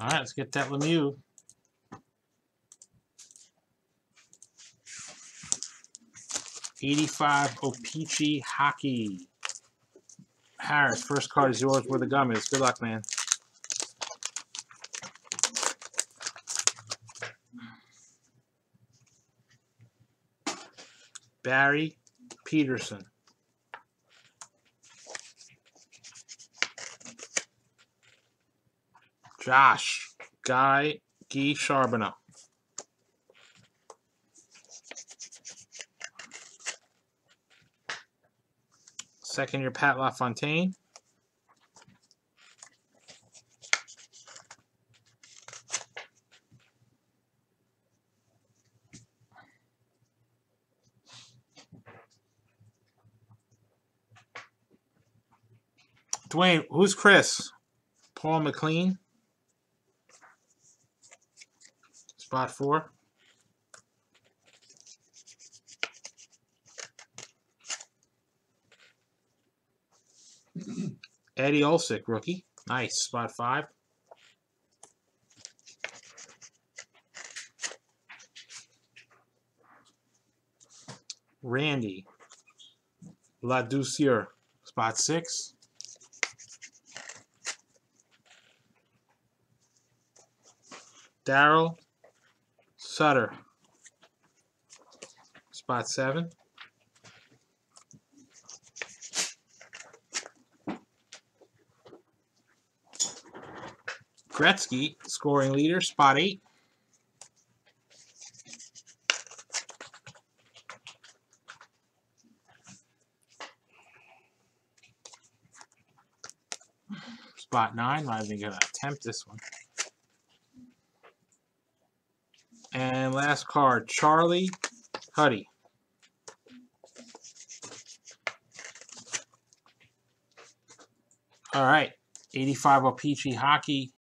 All right, let's get that Lemieux. Eighty-five O-Pee-Chee Hockey. Harris, first card is yours where the gum is. Good luck, man. Barry Pederson. Josh Guy Guy Charbonneau. Second year Pat LaFontaine. Dwayne, who's Chris? Paul MacLean. Spot four. Eddie Olczyk, rookie. Nice. Spot five. Randy LaDouceur, spot six. Daryl Sutter, spot seven. Gretzky, scoring leader, spot eight. Spot nine, not even gonna attempt this one. And last card, Charlie Huddy. All right, 85 Peachy Hockey